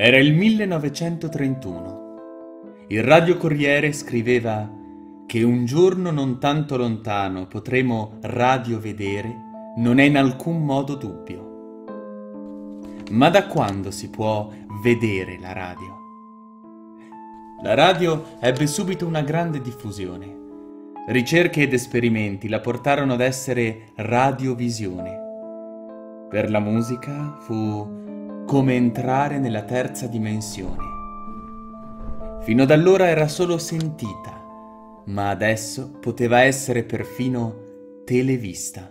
Era il 1931. Il Radio Corriere scriveva che un giorno non tanto lontano potremo radio vedere non è in alcun modo dubbio. Ma da quando si può vedere la radio? La radio ebbe subito una grande diffusione. Ricerche ed esperimenti la portarono ad essere radiovisione. Per la musica fu come entrare nella terza dimensione. Fino ad allora era solo sentita, ma adesso poteva essere perfino televista.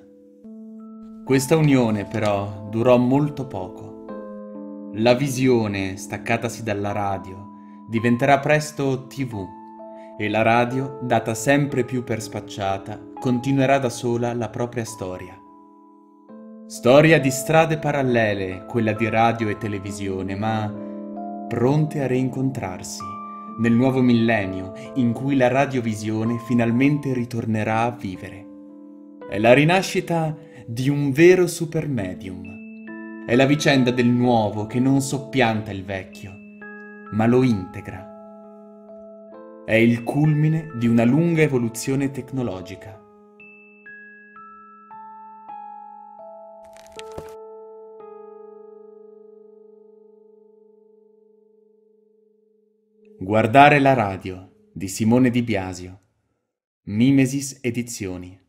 Questa unione però durò molto poco. La visione, staccatasi dalla radio, diventerà presto tv e la radio, data sempre più per spacciata, continuerà da sola la propria storia. Storia di strade parallele, quella di radio e televisione, ma pronte a rincontrarsi nel nuovo millennio in cui la radiovisione finalmente ritornerà a vivere. È la rinascita di un vero supermedium. È la vicenda del nuovo che non soppianta il vecchio, ma lo integra. È il culmine di una lunga evoluzione tecnologica. Guardare la radio di Simone Di Biasio. Mimesis Edizioni.